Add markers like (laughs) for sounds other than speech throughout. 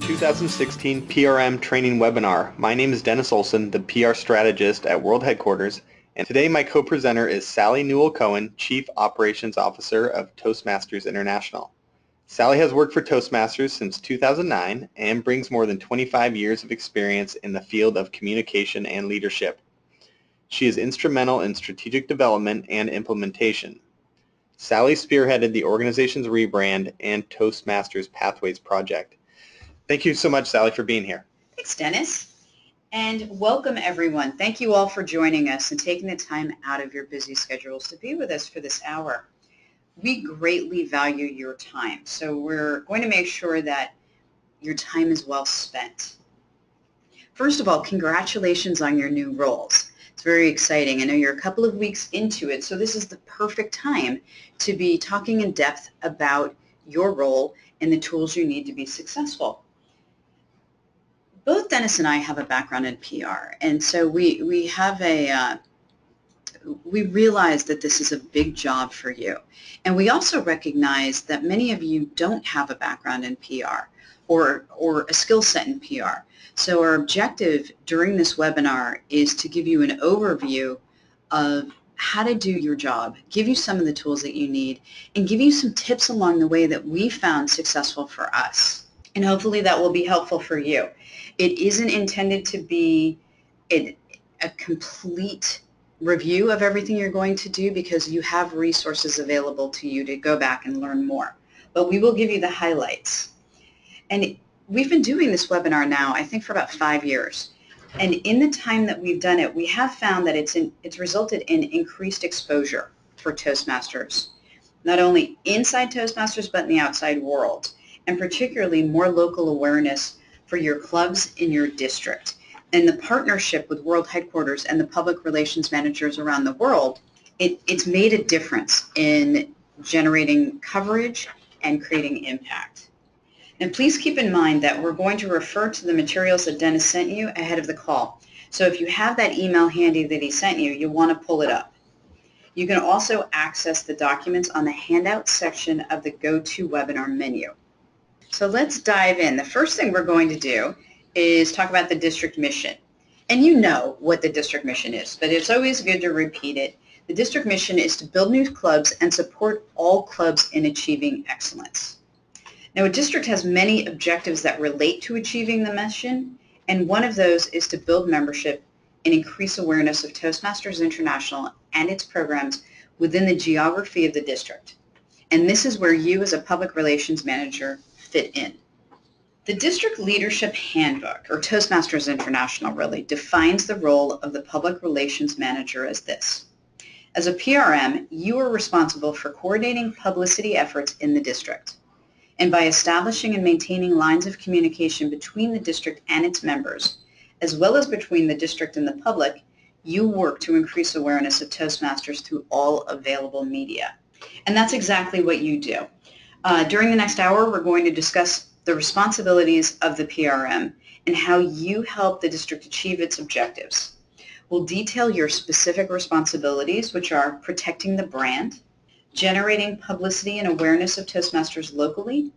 2016 PRM training webinar. My name is Dennis Olson, the PR strategist at World Headquarters, and today my co-presenter is Sally Newell Cohen, Chief Operations Officer of Toastmasters International. Sally has worked for Toastmasters since 2009 and brings more than 25 years of experience in the field of communication and leadership. She is instrumental in strategic development and implementation. Sally spearheaded the organization's rebrand and Toastmasters Pathways project. Thank you so much, Sally, for being here. Thanks, Dennis. And welcome, everyone. Thank you all for joining us and taking the time out of your busy schedules to be with us for this hour. We greatly value your time, so we're going to make sure that your time is well spent. First of all, congratulations on your new roles. It's very exciting. I know you're a couple of weeks into it, so this is the perfect time to be talking in depth about your role and the tools you need to be successful both Dennis and I have a background in PR, and so we we have a uh, we realize that this is a big job for you, and we also recognize that many of you don't have a background in PR or or a skill set in PR. So our objective during this webinar is to give you an overview of how to do your job, give you some of the tools that you need, and give you some tips along the way that we found successful for us. And hopefully that will be helpful for you. It isn't intended to be a, a complete review of everything you're going to do because you have resources available to you to go back and learn more. But we will give you the highlights. And we've been doing this webinar now, I think, for about five years. And in the time that we've done it, we have found that it's, in, it's resulted in increased exposure for Toastmasters, not only inside Toastmasters, but in the outside world, and particularly more local awareness for your clubs in your district. And the partnership with World Headquarters and the public relations managers around the world, it, it's made a difference in generating coverage and creating impact. And please keep in mind that we're going to refer to the materials that Dennis sent you ahead of the call. So if you have that email handy that he sent you, you'll want to pull it up. You can also access the documents on the handout section of the GoToWebinar menu. So let's dive in. The first thing we're going to do is talk about the district mission. And you know what the district mission is, but it's always good to repeat it. The district mission is to build new clubs and support all clubs in achieving excellence. Now, a district has many objectives that relate to achieving the mission, and one of those is to build membership and increase awareness of Toastmasters International and its programs within the geography of the district. And this is where you as a public relations manager fit in. The District Leadership Handbook, or Toastmasters International really, defines the role of the Public Relations Manager as this. As a PRM, you are responsible for coordinating publicity efforts in the district. And by establishing and maintaining lines of communication between the district and its members, as well as between the district and the public, you work to increase awareness of Toastmasters through all available media. And that's exactly what you do. Uh, during the next hour, we're going to discuss the responsibilities of the PRM and how you help the district achieve its objectives. We'll detail your specific responsibilities, which are protecting the brand, generating publicity and awareness of Toastmasters locally,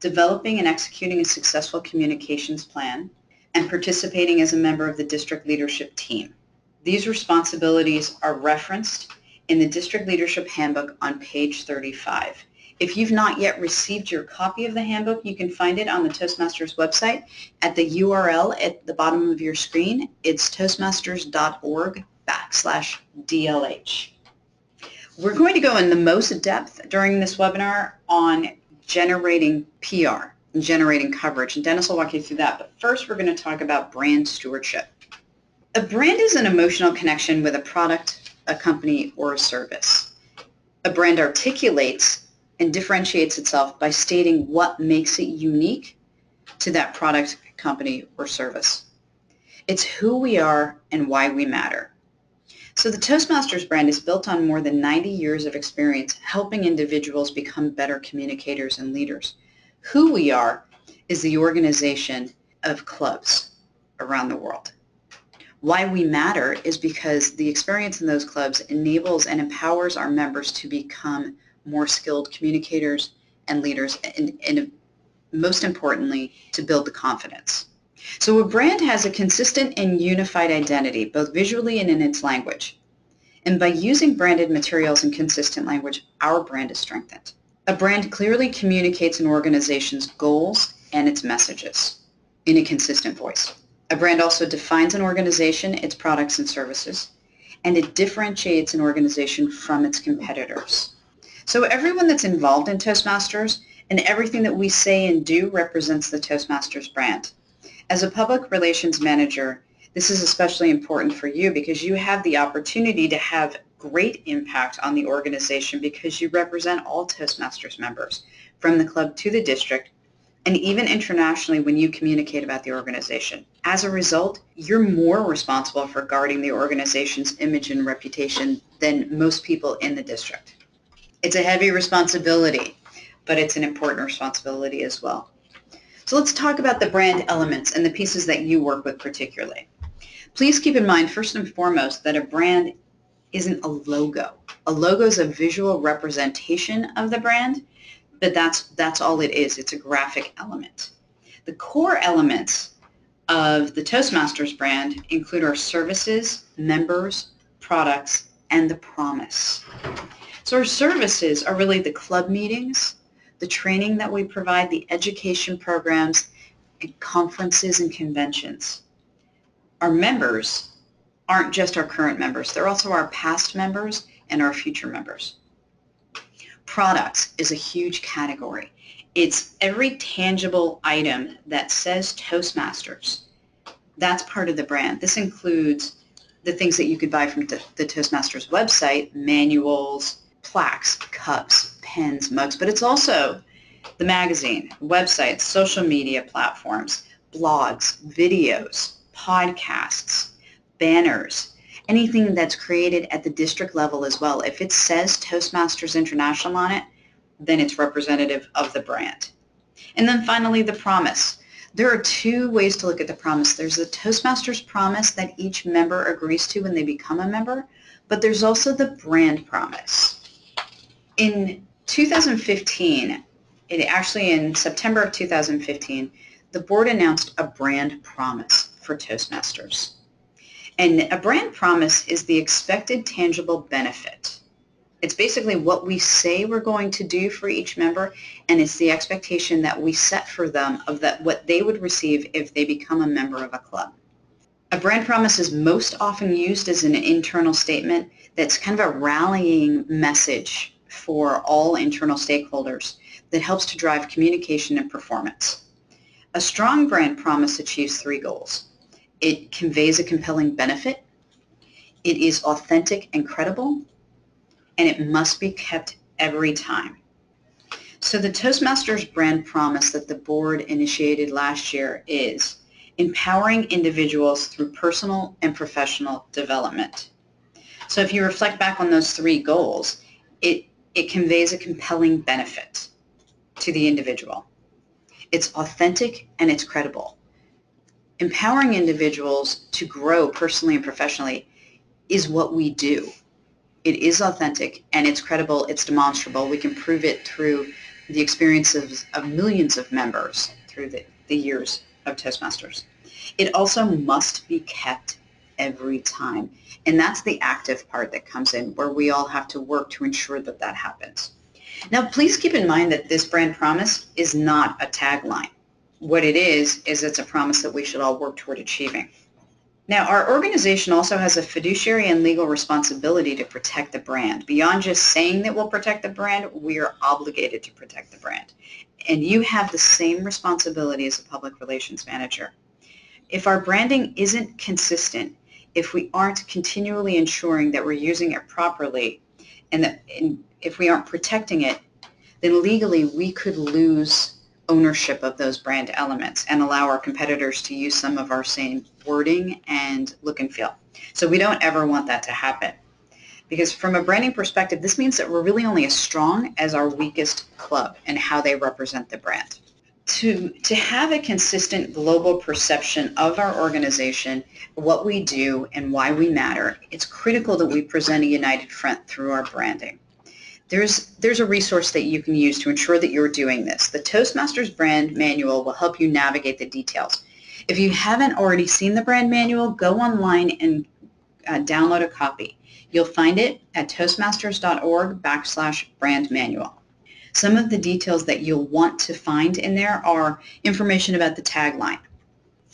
developing and executing a successful communications plan, and participating as a member of the district leadership team. These responsibilities are referenced in the District Leadership Handbook on page 35. If you've not yet received your copy of the handbook, you can find it on the Toastmasters website at the URL at the bottom of your screen. It's toastmasters.org backslash DLH. We're going to go in the most depth during this webinar on generating PR and generating coverage, and Dennis will walk you through that. But first, we're going to talk about brand stewardship. A brand is an emotional connection with a product, a company, or a service. A brand articulates and differentiates itself by stating what makes it unique to that product, company, or service. It's who we are and why we matter. So the Toastmasters brand is built on more than 90 years of experience helping individuals become better communicators and leaders. Who we are is the organization of clubs around the world. Why we matter is because the experience in those clubs enables and empowers our members to become more skilled communicators and leaders and, and most importantly, to build the confidence. So a brand has a consistent and unified identity, both visually and in its language. And by using branded materials and consistent language, our brand is strengthened. A brand clearly communicates an organization's goals and its messages in a consistent voice. A brand also defines an organization, its products and services, and it differentiates an organization from its competitors. So everyone that's involved in Toastmasters and everything that we say and do represents the Toastmasters brand. As a public relations manager, this is especially important for you because you have the opportunity to have great impact on the organization because you represent all Toastmasters members from the club to the district and even internationally when you communicate about the organization. As a result, you're more responsible for guarding the organization's image and reputation than most people in the district. It's a heavy responsibility, but it's an important responsibility as well. So let's talk about the brand elements and the pieces that you work with particularly. Please keep in mind, first and foremost, that a brand isn't a logo. A logo is a visual representation of the brand, but that's, that's all it is. It's a graphic element. The core elements of the Toastmasters brand include our services, members, products, and the promise. So our services are really the club meetings, the training that we provide, the education programs, and conferences and conventions. Our members aren't just our current members. They're also our past members and our future members. Products is a huge category. It's every tangible item that says Toastmasters. That's part of the brand. This includes the things that you could buy from the, Toastmasters website, manuals, plaques, cups, pens, mugs, but it's also the magazine, websites, social media platforms, blogs, videos, podcasts, banners, anything that's created at the district level as well. If it says Toastmasters International on it, then it's representative of the brand. And then finally, the promise. There are two ways to look at the promise. There's the Toastmasters promise that each member agrees to when they become a member, but there's also the brand promise in 2015, it actually in September of 2015, the board announced a brand promise for Toastmasters. And a brand promise is the expected tangible benefit. It's basically what we say we're going to do for each member, and it's the expectation that we set for them of that what they would receive if they become a member of a club. A brand promise is most often used as an internal statement that's kind of a rallying message for all internal stakeholders that helps to drive communication and performance. A strong brand promise achieves three goals. It conveys a compelling benefit, it is authentic and credible, and it must be kept every time. So the Toastmasters brand promise that the board initiated last year is empowering individuals through personal and professional development. So if you reflect back on those three goals, it it conveys a compelling benefit to the individual. It's authentic and it's credible. Empowering individuals to grow personally and professionally is what we do. It is authentic and it's credible, it's demonstrable. We can prove it through the experiences of millions of members through the, the years of Toastmasters. It also must be kept every time. And that's the active part that comes in where we all have to work to ensure that that happens. Now, please keep in mind that this brand promise is not a tagline. What it is, is it's a promise that we should all work toward achieving. Now, our organization also has a fiduciary and legal responsibility to protect the brand. Beyond just saying that we'll protect the brand, we are obligated to protect the brand. And you have the same responsibility as a public relations manager. If our branding isn't consistent, if we aren't continually ensuring that we're using it properly and that and if we aren't protecting it, then legally we could lose ownership of those brand elements and allow our competitors to use some of our same wording and look and feel. So we don't ever want that to happen. Because from a branding perspective, this means that we're really only as strong as our weakest club and how they represent the brand to, to have a consistent global perception of our organization, what we do, and why we matter, it's critical that we present a united front through our branding. there's, there's a resource that you can use to ensure that you're doing this. The Toastmasters brand manual will help you navigate the details. If you haven't already seen the brand manual, go online and uh, download a copy. You'll find it at toastmasters.org backslash brand manual. Some of the details that you'll want to find in there are information about the tagline.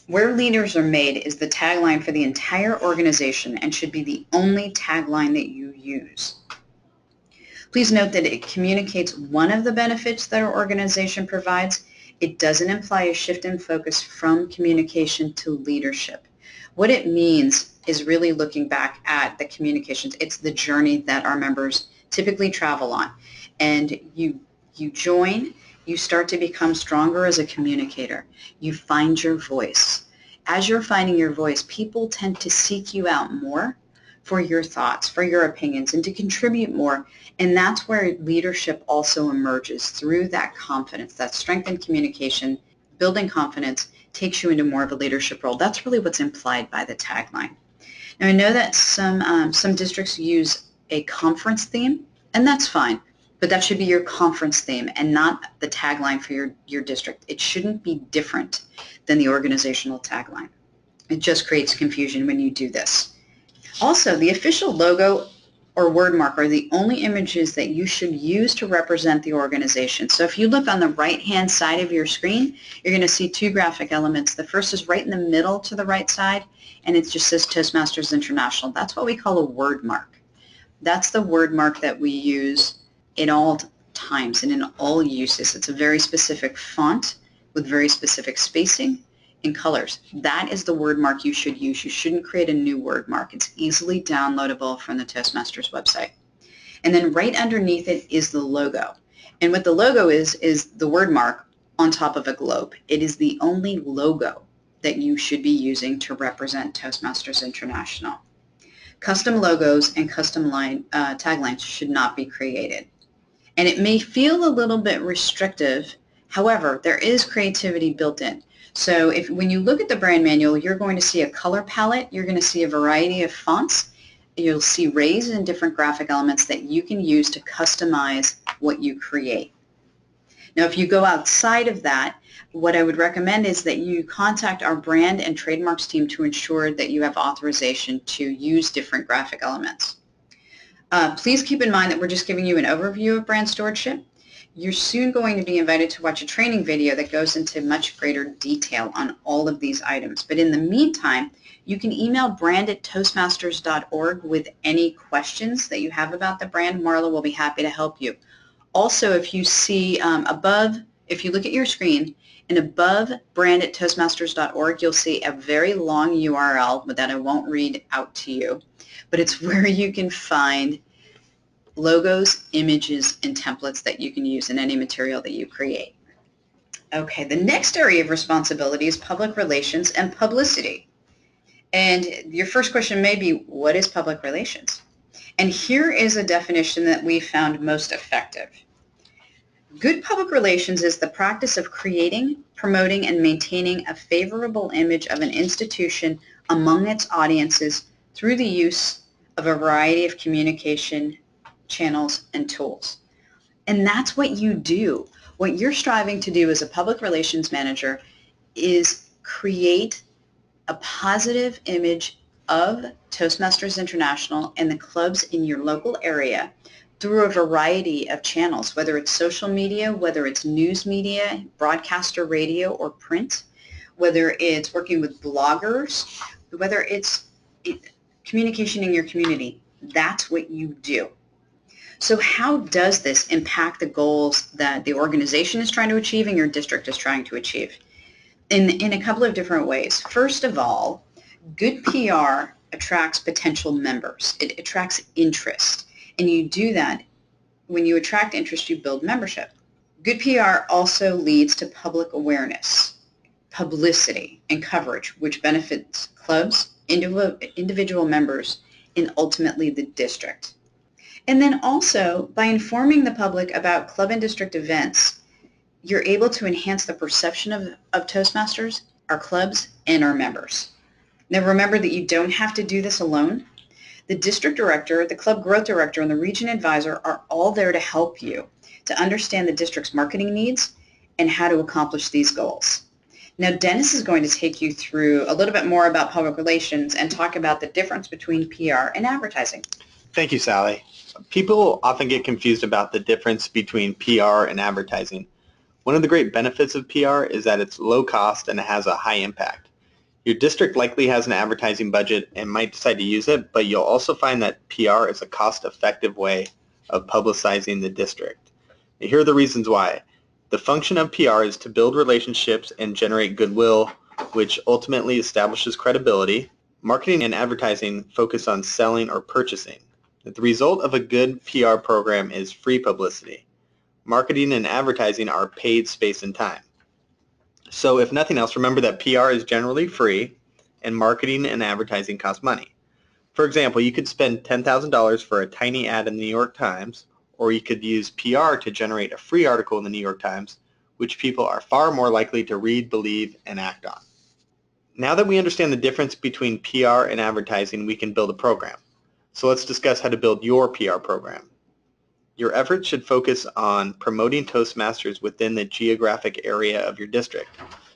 Where leaders are made is the tagline for the entire organization and should be the only tagline that you use. Please note that it communicates one of the benefits that our organization provides. It doesn't imply a shift in focus from communication to leadership. What it means is really looking back at the communications. It's the journey that our members typically travel on. And you, you join, you start to become stronger as a communicator. You find your voice. As you're finding your voice, people tend to seek you out more for your thoughts, for your opinions, and to contribute more. And that's where leadership also emerges through that confidence, that strength in communication, building confidence takes you into more of a leadership role. That's really what's implied by the tagline. Now I know that some, um, some districts use a conference theme, and that's fine, but that should be your conference theme and not the tagline for your, your district. It shouldn't be different than the organizational tagline. It just creates confusion when you do this. Also, the official logo or word mark are the only images that you should use to represent the organization. So if you look on the right-hand side of your screen, you're going to see two graphic elements. The first is right in the middle to the right side, and it just says Toastmasters International. That's what we call a word mark. That's the word mark that we use in all times and in all uses. It's a very specific font with very specific spacing and colors. That is the word mark you should use. You shouldn't create a new word mark. It's easily downloadable from the Toastmasters website. And then right underneath it is the logo. And what the logo is, is the word mark on top of a globe. It is the only logo that you should be using to represent Toastmasters International. Custom logos and custom line, uh, taglines should not be created. And it may feel a little bit restrictive. However, there is creativity built in. So if when you look at the brand manual, you're going to see a color palette. You're going to see a variety of fonts. You'll see rays and different graphic elements that you can use to customize what you create. Now, if you go outside of that, what I would recommend is that you contact our brand and trademarks team to ensure that you have authorization to use different graphic elements. Uh, please keep in mind that we're just giving you an overview of brand stewardship you're soon going to be invited to watch a training video that goes into much greater detail on all of these items. But in the meantime, you can email brand at toastmasters.org with any questions that you have about the brand. Marla will be happy to help you. Also, if you see um, above, if you look at your screen, and above brand at toastmasters.org, you'll see a very long URL that I won't read out to you, but it's (laughs) where you can find logos, images, and templates that you can use in any material that you create. Okay, the next area of responsibility is public relations and publicity. And your first question may be, what is public relations? And here is a definition that we found most effective. Good public relations is the practice of creating, promoting, and maintaining a favorable image of an institution among its audiences through the use of a variety of communication channels, and tools. And that's what you do. What you're striving to do as a public relations manager is create a positive image of Toastmasters International and the clubs in your local area through a variety of channels, whether it's social media, whether it's news media, broadcaster radio, or print, whether it's working with bloggers, whether it's communication in your community. That's what you do. So how does this impact the goals that the organization is trying to achieve and your district is trying to achieve? In, in a couple of different ways. First of all, good PR attracts potential members. It attracts interest. And you do that when you attract interest, you build membership. Good PR also leads to public awareness, publicity, and coverage, which benefits clubs, individual members, and ultimately the district. And then also, by informing the public about club and district events, you're able to enhance the perception of, of Toastmasters, our clubs, and our members. Now remember that you don't have to do this alone. The district director, the club growth director, and the region advisor are all there to help you to understand the district's marketing needs and how to accomplish these goals. Now, Dennis is going to take you through a little bit more about public relations and talk about the difference between PR and advertising. Thank you, Sally. People often get confused about the difference between PR and advertising. One of the great benefits of PR is that it's low cost and it has a high impact. Your district likely has an advertising budget and might decide to use it, but you'll also find that PR is a cost-effective way of publicizing the district. And here are the reasons why. The function of PR is to build relationships and generate goodwill, which ultimately establishes credibility. Marketing and advertising focus on selling or purchasing. The result of a good PR program is free publicity. Marketing and advertising are paid space and time. So if nothing else, remember that PR is generally free and marketing and advertising cost money. For example, you could spend $10,000 for a tiny ad in the New York Times or you could use PR to generate a free article in the New York Times, which people are far more likely to read, believe, and act on. Now that we understand the difference between PR and advertising, we can build a program. So let's discuss how to build your PR program. Your efforts should focus on promoting Toastmasters within the geographic area of your district.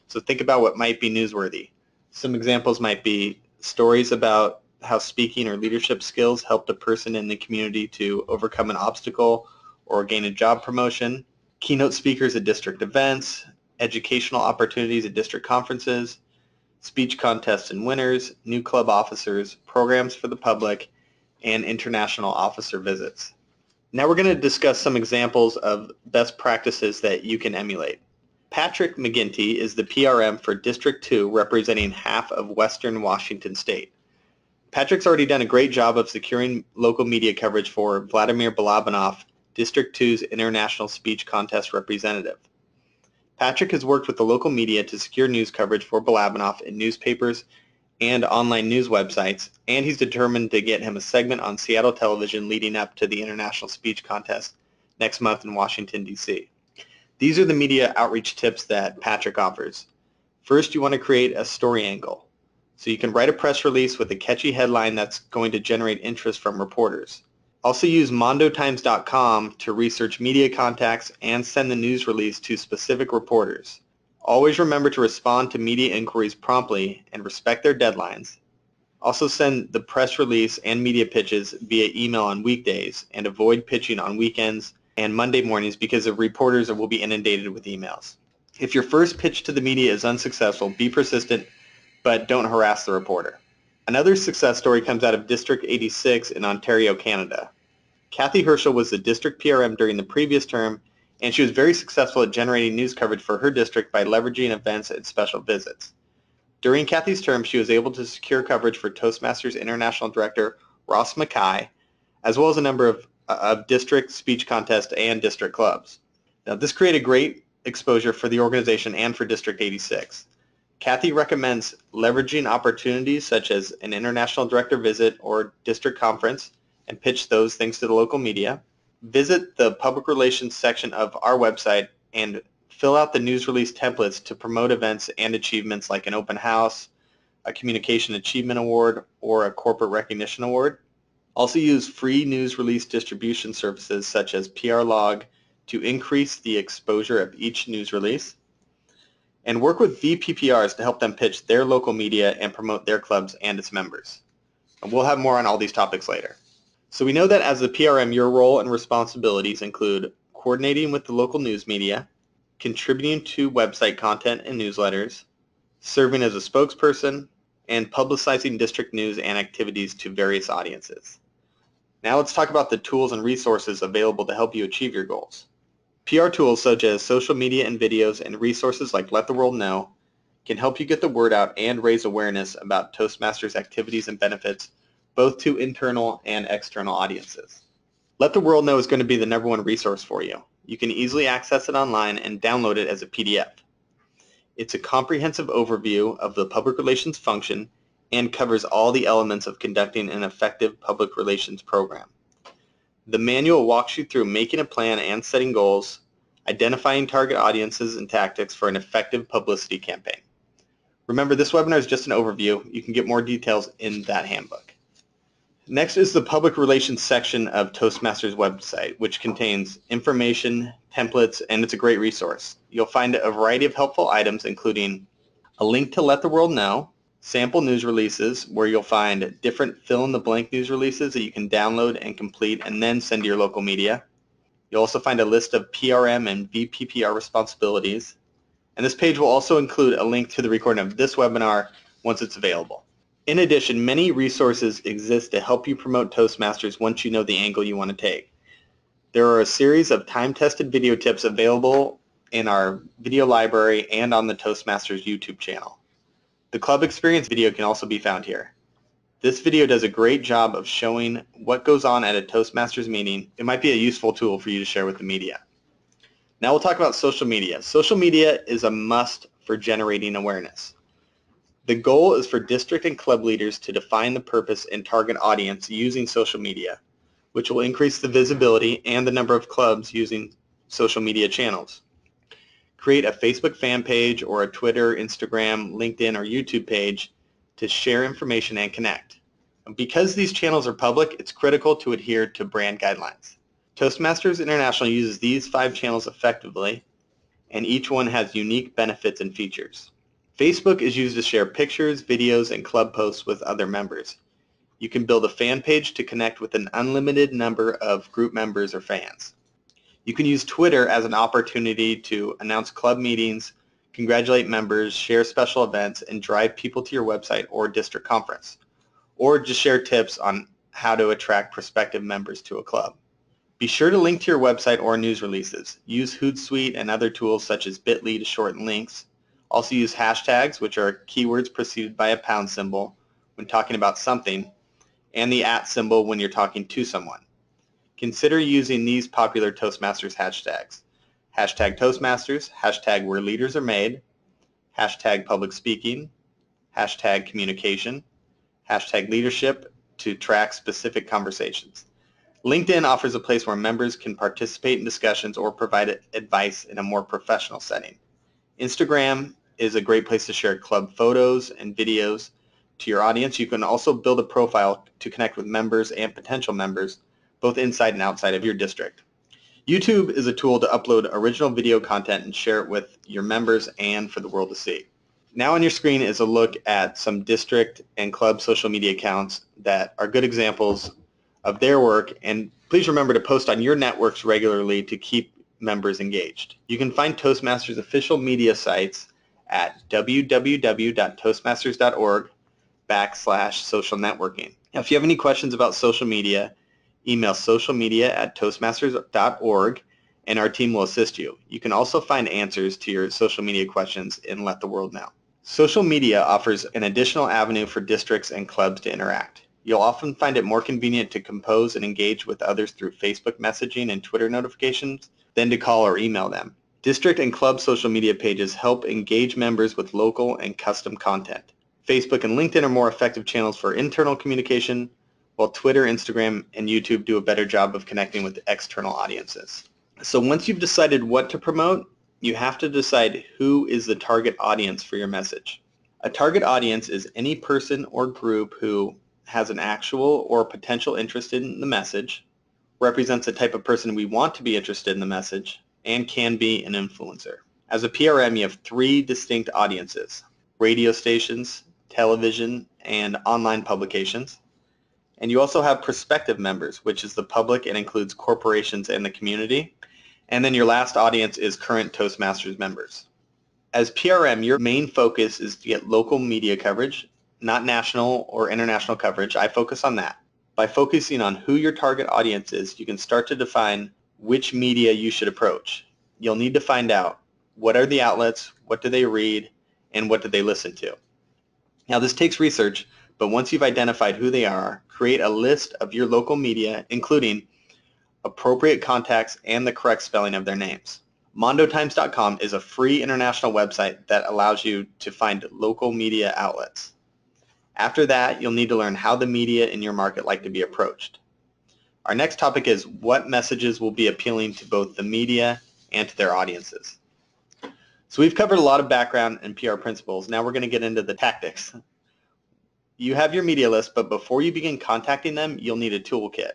So think about what might be newsworthy. Some examples might be stories about how speaking or leadership skills helped a person in the community to overcome an obstacle or gain a job promotion, keynote speakers at district events, educational opportunities at district conferences, speech contests and winners, new club officers, programs for the public, and international officer visits. Now we're going to discuss some examples of best practices that you can emulate. Patrick McGinty is the PRM for District 2 representing half of Western Washington State. Patrick's already done a great job of securing local media coverage for Vladimir Balabanov, District 2's International Speech Contest representative. Patrick has worked with the local media to secure news coverage for Balabanov in newspapers and online news websites, and he's determined to get him a segment on Seattle television leading up to the International Speech Contest next month in Washington, D.C. These are the media outreach tips that Patrick offers. First, you want to create a story angle. So you can write a press release with a catchy headline that's going to generate interest from reporters. Also use mondotimes.com to research media contacts and send the news release to specific reporters. Always remember to respond to media inquiries promptly and respect their deadlines. Also send the press release and media pitches via email on weekdays and avoid pitching on weekends and Monday mornings because the reporters will be inundated with emails. If your first pitch to the media is unsuccessful, be persistent but don't harass the reporter. Another success story comes out of District 86 in Ontario, Canada. Kathy Herschel was the district PRM during the previous term, and she was very successful at generating news coverage for her district by leveraging events and special visits. During Kathy's term, she was able to secure coverage for Toastmasters International Director Ross Mackay, as well as a number of, uh, of district speech contests and district clubs. Now, this created great exposure for the organization and for District 86. Kathy recommends leveraging opportunities such as an international director visit or district conference and pitch those things to the local media. Visit the public relations section of our website and fill out the news release templates to promote events and achievements like an open house, a communication achievement award, or a corporate recognition award. Also use free news release distribution services such as PR Log to increase the exposure of each news release and work with VPPRs to help them pitch their local media and promote their clubs and its members. And we'll have more on all these topics later. So we know that as the PRM, your role and responsibilities include coordinating with the local news media, contributing to website content and newsletters, serving as a spokesperson, and publicizing district news and activities to various audiences. Now let's talk about the tools and resources available to help you achieve your goals. PR tools such as social media and videos and resources like Let the World Know can help you get the word out and raise awareness about Toastmasters activities and benefits both to internal and external audiences. Let the World Know is going to be the number one resource for you. You can easily access it online and download it as a PDF. It's a comprehensive overview of the public relations function and covers all the elements of conducting an effective public relations program. The manual walks you through making a plan and setting goals, identifying target audiences and tactics for an effective publicity campaign. Remember, this webinar is just an overview. You can get more details in that handbook. Next is the public relations section of Toastmasters website, which contains information, templates, and it's a great resource. You'll find a variety of helpful items, including a link to let the world know, sample news releases where you'll find different fill-in-the-blank news releases that you can download and complete and then send to your local media. You'll also find a list of PRM and VPPR responsibilities. And this page will also include a link to the recording of this webinar once it's available. In addition, many resources exist to help you promote Toastmasters once you know the angle you want to take. There are a series of time-tested video tips available in our video library and on the Toastmasters YouTube channel. The club experience video can also be found here. This video does a great job of showing what goes on at a Toastmasters meeting. It might be a useful tool for you to share with the media. Now we'll talk about social media. Social media is a must for generating awareness. The goal is for district and club leaders to define the purpose and target audience using social media, which will increase the visibility and the number of clubs using social media channels create a Facebook fan page or a Twitter, Instagram, LinkedIn, or YouTube page to share information and connect. Because these channels are public, it's critical to adhere to brand guidelines. Toastmasters International uses these five channels effectively, and each one has unique benefits and features. Facebook is used to share pictures, videos, and club posts with other members. You can build a fan page to connect with an unlimited number of group members or fans. You can use Twitter as an opportunity to announce club meetings, congratulate members, share special events, and drive people to your website or district conference. Or just share tips on how to attract prospective members to a club. Be sure to link to your website or news releases. Use Hootsuite and other tools such as Bitly to shorten links. Also use hashtags, which are keywords preceded by a pound symbol when talking about something, and the at symbol when you're talking to someone. Consider using these popular Toastmasters hashtags. Hashtag Toastmasters, hashtag where leaders are made, hashtag public speaking, hashtag communication, hashtag leadership to track specific conversations. LinkedIn offers a place where members can participate in discussions or provide advice in a more professional setting. Instagram is a great place to share club photos and videos to your audience. You can also build a profile to connect with members and potential members both inside and outside of your district. YouTube is a tool to upload original video content and share it with your members and for the world to see. Now on your screen is a look at some district and club social media accounts that are good examples of their work and please remember to post on your networks regularly to keep members engaged. You can find Toastmasters official media sites at www.toastmasters.org backslash social networking. Now if you have any questions about social media, email socialmedia at toastmasters.org and our team will assist you. You can also find answers to your social media questions in Let the World Know. Social media offers an additional avenue for districts and clubs to interact. You'll often find it more convenient to compose and engage with others through Facebook messaging and Twitter notifications than to call or email them. District and club social media pages help engage members with local and custom content. Facebook and LinkedIn are more effective channels for internal communication, while Twitter, Instagram, and YouTube do a better job of connecting with external audiences. So once you've decided what to promote, you have to decide who is the target audience for your message. A target audience is any person or group who has an actual or potential interest in the message, represents the type of person we want to be interested in the message, and can be an influencer. As a PRM, you have three distinct audiences, radio stations, television, and online publications. And you also have prospective members, which is the public and includes corporations and the community. And then your last audience is current Toastmasters members. As PRM, your main focus is to get local media coverage, not national or international coverage. I focus on that. By focusing on who your target audience is, you can start to define which media you should approach. You'll need to find out what are the outlets, what do they read, and what do they listen to. Now this takes research, but once you've identified who they are, create a list of your local media, including appropriate contacts and the correct spelling of their names. MondoTimes.com is a free international website that allows you to find local media outlets. After that, you'll need to learn how the media in your market like to be approached. Our next topic is what messages will be appealing to both the media and to their audiences. So we've covered a lot of background and PR principles. Now we're going to get into the tactics. You have your media list, but before you begin contacting them, you'll need a toolkit.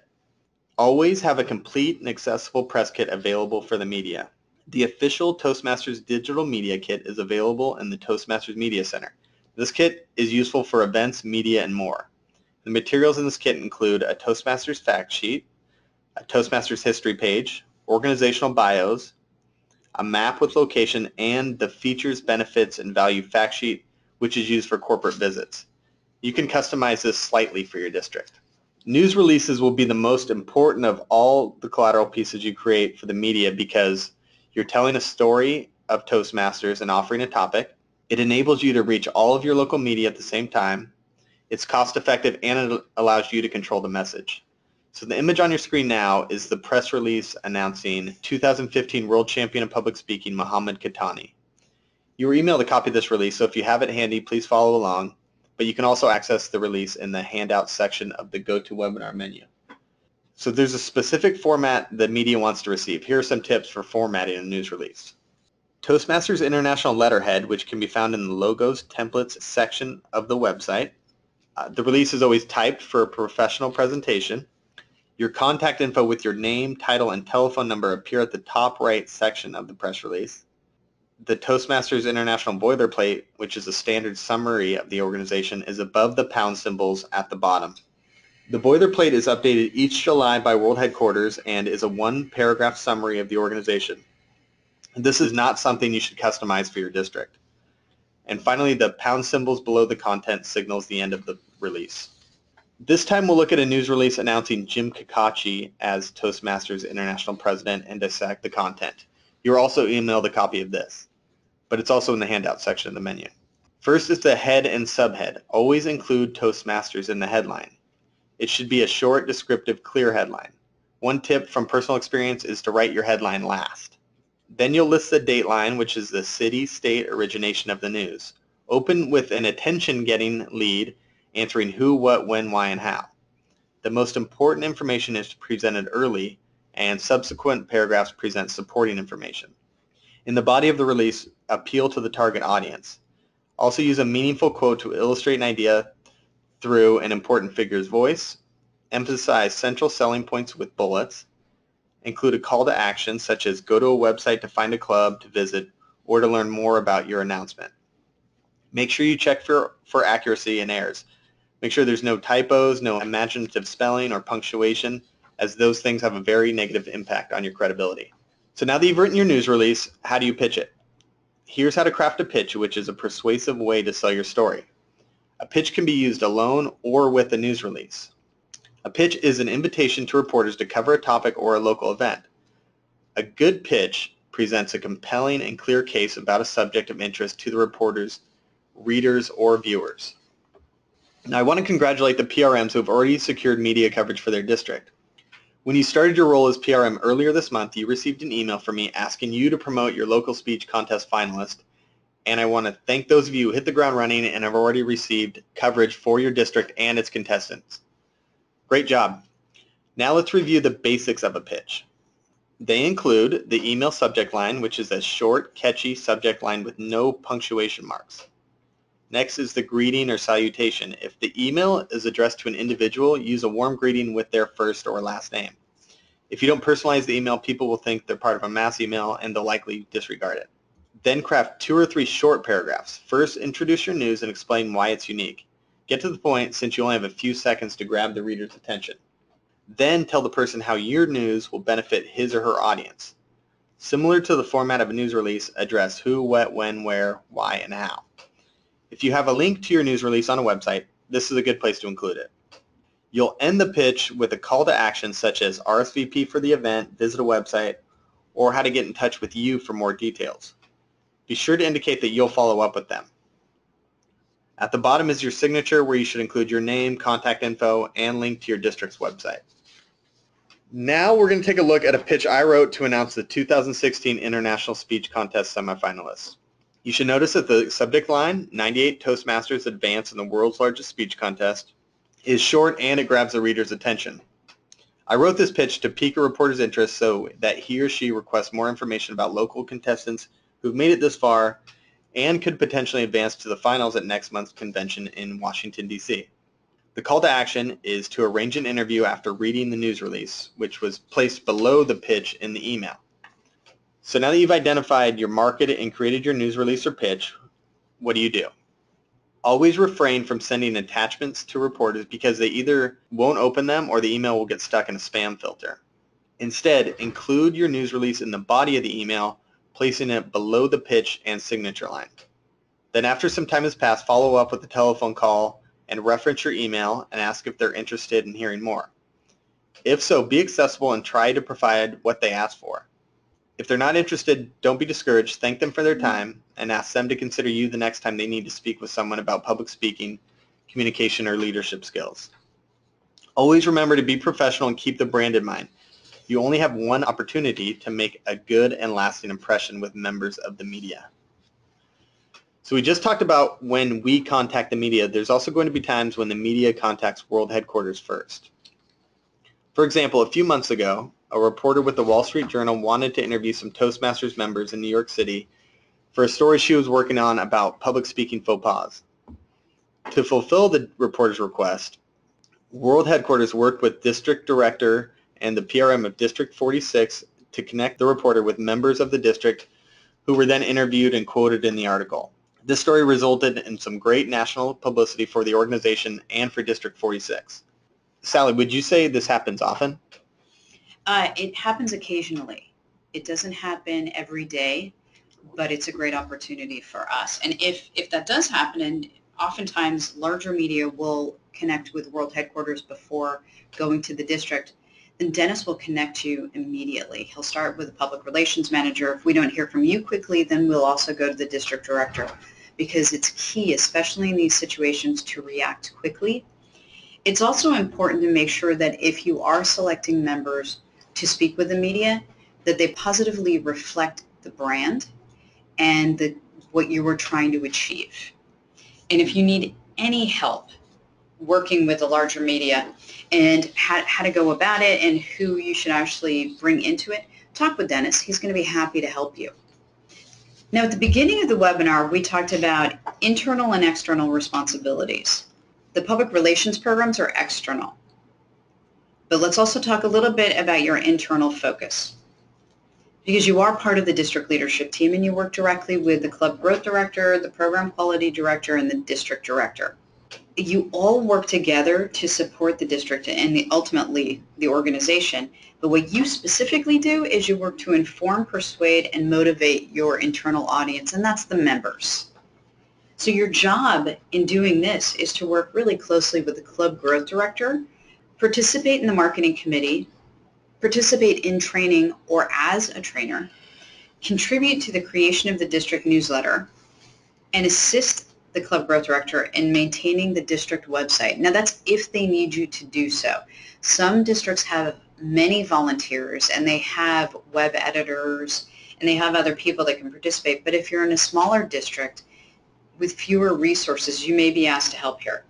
Always have a complete and accessible press kit available for the media. The official Toastmasters digital media kit is available in the Toastmasters Media Center. This kit is useful for events, media, and more. The materials in this kit include a Toastmasters fact sheet, a Toastmasters history page, organizational bios, a map with location, and the features, benefits, and value fact sheet, which is used for corporate visits. You can customize this slightly for your district. News releases will be the most important of all the collateral pieces you create for the media because you're telling a story of Toastmasters and offering a topic. It enables you to reach all of your local media at the same time. It's cost effective and it allows you to control the message. So the image on your screen now is the press release announcing 2015 World Champion of Public Speaking, Mohammed Qahtani. You were emailed a copy of this release, so if you have it handy, please follow along but you can also access the release in the handout section of the GoToWebinar menu. So there's a specific format the media wants to receive. Here are some tips for formatting a news release. Toastmasters International letterhead, which can be found in the Logos Templates section of the website. Uh, the release is always typed for a professional presentation. Your contact info with your name, title, and telephone number appear at the top right section of the press release the Toastmasters International boilerplate, which is a standard summary of the organization, is above the pound symbols at the bottom. The boilerplate is updated each July by World Headquarters and is a one-paragraph summary of the organization. This is not something you should customize for your district. And finally, the pound symbols below the content signals the end of the release. This time we'll look at a news release announcing Jim Kokocki as Toastmasters International President and dissect the content. You're also emailed a copy of this but it's also in the handout section of the menu. First is the head and subhead. Always include Toastmasters in the headline. It should be a short, descriptive, clear headline. One tip from personal experience is to write your headline last. Then you'll list the dateline, which is the city, state, origination of the news. Open with an attention-getting lead, answering who, what, when, why, and how. The most important information is presented early, and subsequent paragraphs present supporting information. In the body of the release, appeal to the target audience. Also use a meaningful quote to illustrate an idea through an important figure's voice. Emphasize central selling points with bullets. Include a call to action such as go to a website to find a club to visit or to learn more about your announcement. Make sure you check for, for accuracy and errors. Make sure there's no typos, no imaginative spelling or punctuation, as those things have a very negative impact on your credibility. So now that you've written your news release, how do you pitch it? Here's how to craft a pitch, which is a persuasive way to sell your story. A pitch can be used alone or with a news release. A pitch is an invitation to reporters to cover a topic or a local event. A good pitch presents a compelling and clear case about a subject of interest to the reporters, readers, or viewers. Now, I want to congratulate the PRMs who have already secured media coverage for their district. When you started your role as PRM earlier this month, you received an email from me asking you to promote your local speech contest finalist. And I want to thank those of you who hit the ground running and have already received coverage for your district and its contestants. Great job. Now let's review the basics of a pitch. They include the email subject line, which is a short, catchy subject line with no punctuation marks. Next is the greeting or salutation. If the email is addressed to an individual, use a warm greeting with their first or last name. If you don't personalize the email, people will think they're part of a mass email and they'll likely disregard it. Then craft two or three short paragraphs. First, introduce your news and explain why it's unique. Get to the point since you only have a few seconds to grab the reader's attention. Then tell the person how your news will benefit his or her audience. Similar to the format of a news release, address who, what, when, where, why, and how. If you have a link to your news release on a website, this is a good place to include it. You'll end the pitch with a call to action such as RSVP for the event, visit a website, or how to get in touch with you for more details. Be sure to indicate that you'll follow up with them. At the bottom is your signature where you should include your name, contact info, and link to your district's website. Now we're going to take a look at a pitch I wrote to announce the 2016 International Speech Contest semifinalists. You should notice that the subject line, 98 Toastmasters advance in the world's largest speech contest, is short and it grabs the reader's attention. I wrote this pitch to pique a reporter's interest so that he or she requests more information about local contestants who've made it this far and could potentially advance to the finals at next month's convention in Washington, D.C. The call to action is to arrange an interview after reading the news release, which was placed below the pitch in the email. So now that you've identified your market and created your news release or pitch, what do you do? Always refrain from sending attachments to reporters because they either won't open them or the email will get stuck in a spam filter. Instead, include your news release in the body of the email, placing it below the pitch and signature line. Then after some time has passed, follow up with a telephone call and reference your email and ask if they're interested in hearing more. If so, be accessible and try to provide what they ask for. If they're not interested, don't be discouraged. Thank them for their mm-hmm. time and ask them to consider you the next time they need to speak with someone about public speaking, communication, or leadership skills. Always remember to be professional and keep the brand in mind. You only have one opportunity to make a good and lasting impression with members of the media. So we just talked about when we contact the media. There's also going to be times when the media contacts World Headquarters first. For example, a few months ago, a reporter with the Wall Street Journal wanted to interview some Toastmasters members in New York City for a story she was working on about public speaking faux pas. To fulfill the reporter's request, World Headquarters worked with District Director and the PRM of District 46 to connect the reporter with members of the district who were then interviewed and quoted in the article. This story resulted in some great national publicity for the organization and for District 46. Sally, would you say this happens often? Uh, it happens occasionally. It doesn't happen every day, but it's a great opportunity for us. And if, if that does happen, and oftentimes larger media will connect with world headquarters before going to the district, then Dennis will connect you immediately. He'll start with the public relations manager. If we don't hear from you quickly, then we'll also go to the district director because it's key, especially in these situations, to react quickly. It's also important to make sure that if you are selecting members to speak with the media, that they positively reflect the brand and the, what you were trying to achieve. And if you need any help working with the larger media and how, how to go about it and who you should actually bring into it, talk with Dennis. He's going to be happy to help you. Now, at the beginning of the webinar, we talked about internal and external responsibilities. The public relations programs are external. But let's also talk a little bit about your internal focus. Because you are part of the district leadership team and you work directly with the club growth director, the program quality director, and the district director. You all work together to support the district and the, ultimately the organization but what you specifically do is you work to inform, persuade, and motivate your internal audience, and that's the members. So your job in doing this is to work really closely with the club growth director, participate in the marketing committee, participate in training or as a trainer, contribute to the creation of the district newsletter, and assist the club growth director in maintaining the district website. Now that's if they need you to do so. Some districts have many volunteers and they have web editors and they have other people that can participate. But if you're in a smaller district with fewer resources, you may be asked to help here.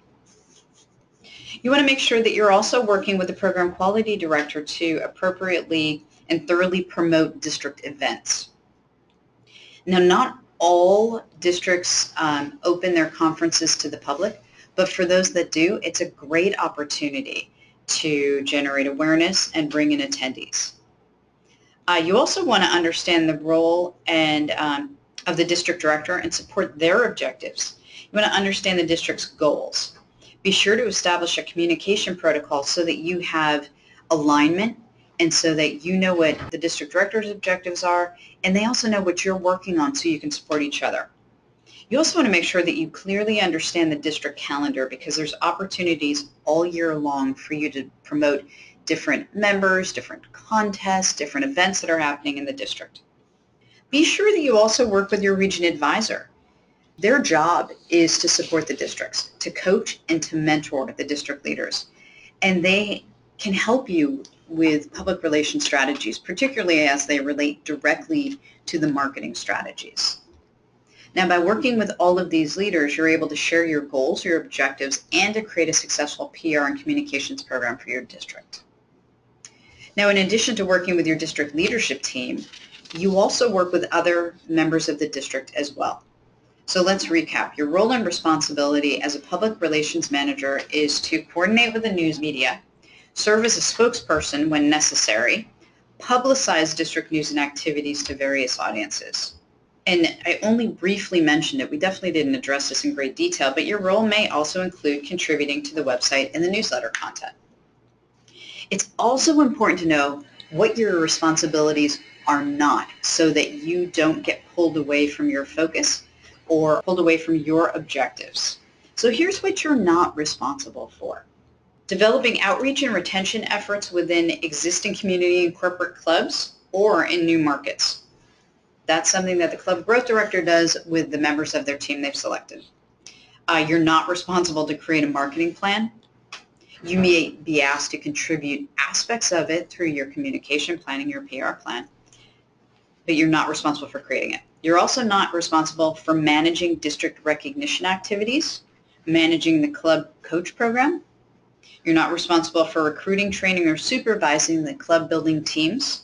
You want to make sure that you're also working with the program quality director to appropriately and thoroughly promote district events. Now, not all districts um, open their conferences to the public, but for those that do, it's a great opportunity to generate awareness and bring in attendees. Uh, you also want to understand the role and um, of the district director and support their objectives. You want to understand the district's goals. Be sure to establish a communication protocol so that you have alignment and so that you know what the district director's objectives are and they also know what you're working on so you can support each other. You also want to make sure that you clearly understand the district calendar because there's opportunities all year long for you to promote different members, different contests, different events that are happening in the district. Be sure that you also work with your region advisor. Their job is to support the districts, to coach and to mentor the district leaders. And they can help you with public relations strategies, particularly as they relate directly to the marketing strategies. Now, by working with all of these leaders, you're able to share your goals, your objectives, and to create a successful PR and communications program for your district. Now, in addition to working with your district leadership team, you also work with other members of the district as well. So let's recap. Your role and responsibility as a public relations manager is to coordinate with the news media, serve as a spokesperson when necessary, publicize district news and activities to various audiences. And I only briefly mentioned it. We definitely didn't address this in great detail, but your role may also include contributing to the website and the newsletter content. It's also important to know what your responsibilities are not so that you don't get pulled away from your focus or pulled away from your objectives. So here's what you're not responsible for. Developing outreach and retention efforts within existing community and corporate clubs or in new markets. That's something that the club growth director does with the members of their team they've selected. Uh, you're not responsible to create a marketing plan. You may be asked to contribute aspects of it through your communication planning, your PR plan, but you're not responsible for creating it. You're also not responsible for managing district recognition activities, managing the club coach program. You're not responsible for recruiting, training, or supervising the club building teams,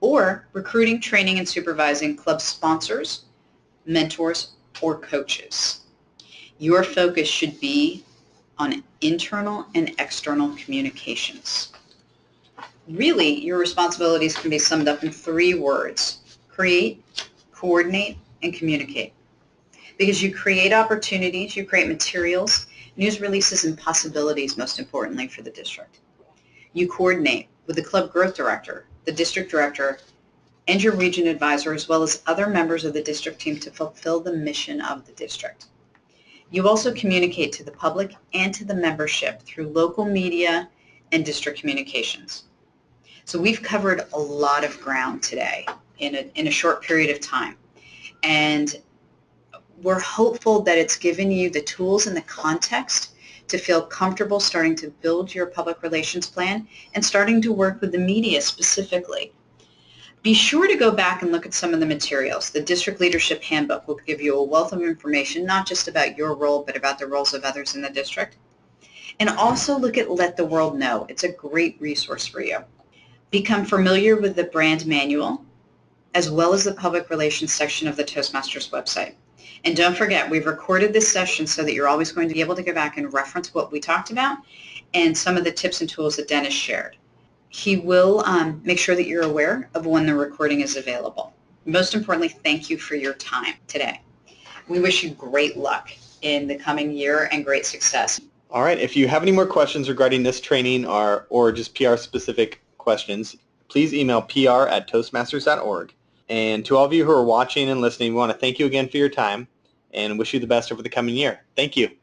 or recruiting, training, and supervising club sponsors, mentors, or coaches. Your focus should be on internal and external communications. Really, your responsibilities can be summed up in three words. Create, coordinate, and communicate. Because you create opportunities, you create materials, news releases, and possibilities, most importantly, for the district. You coordinate with the club growth director, the district director, and your region advisor, as well as other members of the district team to fulfill the mission of the district. You also communicate to the public and to the membership through local media and district communications. So we've covered a lot of ground today in a, in a short period of time. And we're hopeful that it's given you the tools and the context to feel comfortable starting to build your public relations plan and starting to work with the media specifically. Be sure to go back and look at some of the materials. The District Leadership Handbook will give you a wealth of information, not just about your role, but about the roles of others in the district. And also look at Let the World Know. It's a great resource for you. Become familiar with the brand manual as well as the public relations section of the Toastmasters website. And don't forget, we've recorded this session so that you're always going to be able to go back and reference what we talked about and some of the tips and tools that Dennis shared. He will um, make sure that you're aware of when the recording is available. Most importantly, thank you for your time today. We wish you great luck in the coming year and great success. All right. If you have any more questions regarding this training or, or just PR specific questions, please email pr at toastmasters.org. And to all of you who are watching and listening, we want to thank you again for your time and wish you the best over the coming year. Thank you.